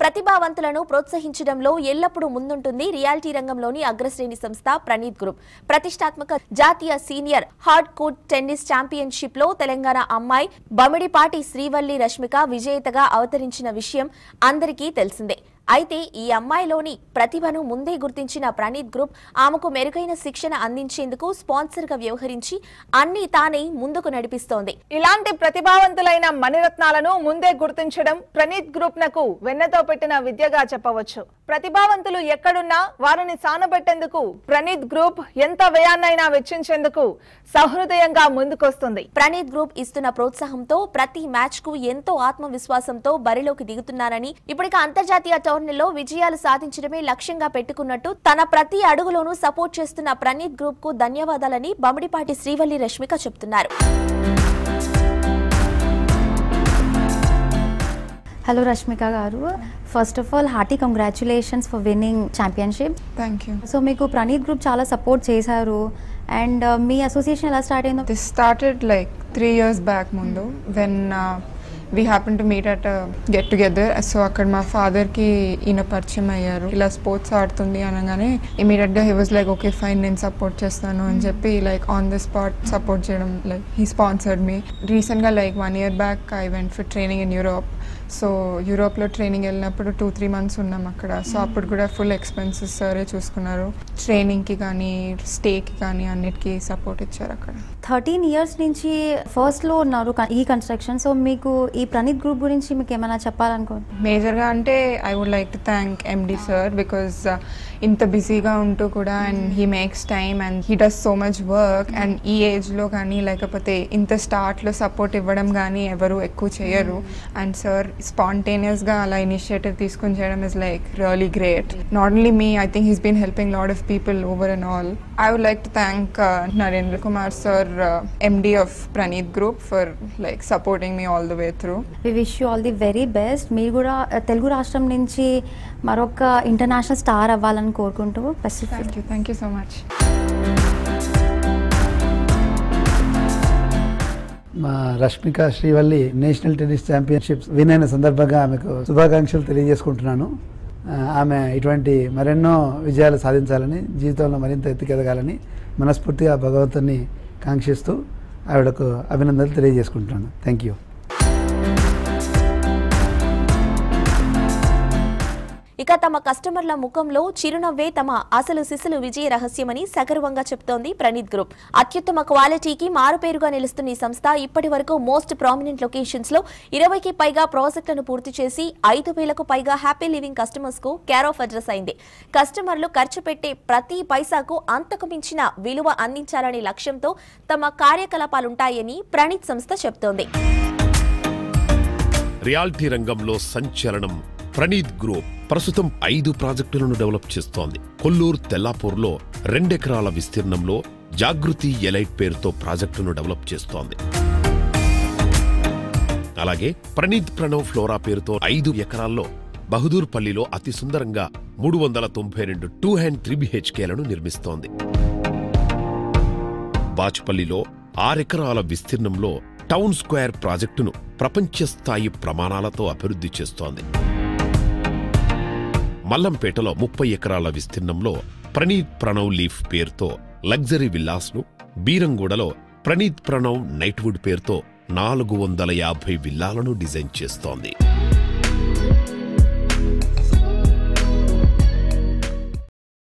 ప్రతిభావంతులను ప్రోత్సహించడంలో ఎల్లప్పుడూ ముందుంటుంది రియాలిటీ రంగంలోని అగ్రశ్రేణి సంస్థ ప్రణీత్ గ్రూప్. ప్రతిష్టాత్మక జాతీయ సీనియర్ హార్డ్ కోర్ట్ టెన్నిస్ ఛాంపియన్షిప్లో తెలంగాణ అమ్మాయి బమిడిపాటి శ్రీవల్లి రష్మిక విజేతగా అవతరించిన విషయం అందరికీ తెలిసిందే. అయితే ఈ అమ్మాయిలోని ప్రతిభను ముందే గుర్తించిన ప్రణీత్ గ్రూప్ ఆమెకు మెరుగైన శిక్షణ అందించేందుకు స్పాన్సర్గా వ్యవహరించి అన్ని తానే ముందుకు నడిపిస్తోంది. ఇలాంటి ప్రతిభావంతులైన మణిరత్నాలను ముందే గుర్తించడం ప్రణీత్ గ్రూప్ నకు వెన్నతో పెట్టిన విద్యగా చెప్పవచ్చు. ప్రతిభావంతులు ఎక్కడున్నా వారిని సానబెట్టేందుకు ప్రణీత్ గ్రూప్ ఎంత వ్యయాన్నైనా వెచ్చించేందుకు సహృదయంగా ముందుకొస్తుంది. ప్రణీత్ గ్రూప్ ఇస్తున్న ప్రోత్సాహంతో ప్రతి మ్యాచ్కు ఎంతో ఆత్మవిశ్వాసంతో బరిలోకి దిగుతున్నారని ఇప్పటిక అంతర్జాతీయ టోర్నీలో విజయాలు సాధించడమే లక్ష్యంగా పెట్టుకున్నట్టు తన ప్రతి అడుగులోనూ సపోర్ట్ చేస్తున్న ప్రణీత్ గ్రూప్కు ధన్యవాదాలని బమిడిపాటి శ్రీవల్లి రష్మిక చెప్తున్నారు. Hello Rashmika garu. First of all hearty congratulations for winning championship thank you so మీకు ప్రణీత్ గ్రూప్ చాలా సపోర్ట్ చేశారు. అండ్ మీ అసోసియేషన్ ఎలా స్టార్ట్ అయిందో this started like three years back ముందు. When we happen to meet at get together so అక్కడ మా ఫాదర్కి ఈయన పరిచయం అయ్యారు. ఇలా స్పోర్ట్స్ ఆడుతుంది అనగానే ఇమీడియట్గా he was like okay fine నేను సపోర్ట్ చేస్తాను అని చెప్పి like on the spot support చేయడం లైక్ హీ స్పాన్సర్డ్ మీ రీసెంట్గా like one year back I went for training in Europe so యూరోప్లో ట్రైనింగ్ వెళ్ళినప్పుడు టూ త్రీ మంత్స్ ఉన్నాం అక్కడ. సో అప్పుడు కూడా ఫుల్ ఎక్స్పెన్సెస్ సరే చూసుకున్నారు. ట్రైనింగ్కి కానీ స్టేకి కానీ అన్నిటికీ సపోర్ట్ ఇచ్చారు అక్కడ. థర్టీన్ ఇయర్స్ నుంచి ఫస్ట్లో ఉన్నారు ఈ కన్స్ట్రక్షన్ సో మీకు ఈ ప్రణీత్ గ్రూప్ గురించి మీకు ఏమైనా చెప్పాలనుకో మేజర్గా అంటే I would like to thank MD sir because ఇంత బిజీగా ఉంటూ కూడా and he makes time and he does so much work and ఈ ఏజ్లో కానీ లేకపోతే ఇంత స్టార్ట్లో సపోర్ట్ ఇవ్వడం కానీ ఎవరు ఎక్కువ చేయరు. అండ్ సార్ స్పాంటేనియస్గా అలా ఇనిషియేటివ్ తీసుకుని చేయడం is like really great not only me I think he's been helping lot of people over and all I would like to thank Narendra Kumar sir MD of Praneeth group for like supporting me all the way through we wish you all the very best మీరు కూడా uh, Telugu రాష్ట్రం నుంచి మరొక international star అవ్వాలని కోరుకుంటూ best thank you thank you so much మా Rashmika Srivalli national tennis championships win అయిన సందర్భంగా ఆమెకు శుభాకాంక్షలు తెలియజేసుకుంటున్నాను. ఆ, ఆమె ఇటువంటి మరెన్నో విజయాలు సాధించాలని జీవితంలో మరింత ఎత్తుకెదగాలని మనస్ఫూర్తిగా భగవంతుని కాంక్షిస్తూ ఆవిడకు అభినందనలు తెలియజేసుకుంటున్నాను. థ్యాంక్ యూ ఇక తమ కస్టమర్ల ముఖంలో చిరునవ్వే తమ అసలు సిసలు విజయ రహస్యమని సగర్వంగా చెప్తోంది ప్రణీత్ గ్రూప్. అత్యుత్తమ క్వాలిటీకి మారుపేరుగా నిలుస్తున్న ఈ సంస్థ ఇప్పటి వరకు మోస్ట్ ప్రామినెంట్ లొకేషన్స్లో ఇరవైకి పైగా ప్రాజెక్టులను పూర్తి చేసి ఐదు వేలకు పైగా హ్యాపీ లివింగ్ కస్టమర్స్కు కేర్ ఆఫ్ అడ్రస్ అయింది. కస్టమర్లు ఖర్చు పెట్టే ప్రతి పైసాకు అంతకు మించిన విలువ అందించాలనే లక్ష్యంతో తమ కార్యకలాపాలుంటాయని ప్రణీత్ సంస్థ చెప్తోంది. రియాలిటీ రంగంలో సంచలనం ప్రణీత్ గ్రూప్ ప్రస్తుతం ఐదు ప్రాజెక్టులను డెవలప్ చేస్తోంది. కొల్లూరు తెల్లాపూర్లో రెండెకరాల విస్తీర్ణంలో జాగృతి ఎలైట్ పేరుతో ప్రాజెక్టును డెవలప్ చేస్తోంది. అలాగే ప్రణీత్ ప్రణవ్ ఫ్లోరా పేరుతో ఐదు ఎకరాల్లో బహదూర్పల్లిలో అతి సుందరంగా మూడు వందల తొంభై రెండు టూ హ్యాండ్ త్రీ బిహెచ్కేలను నిర్మిస్తోంది. బాచ్పల్లిలో ఆరెకరాల విస్తీర్ణంలో టౌన్ స్క్వేర్ ప్రాజెక్టును ప్రపంచ స్థాయి ప్రమాణాలతో అభివృద్ధి చేస్తోంది. మల్లంపేటలో ముప్పై ఎకరాల విస్తీర్ణంలో ప్రణీత్ ప్రణవ్ లీఫ్ పేరుతో లగ్జరీ విల్లాస్ను బీరంగూడలో ప్రణీత్ ప్రణవ్ నైట్వుడ్ పేరుతో నాలుగు వందల యాభై విల్లాలను డిజైన్ చేస్తోంది.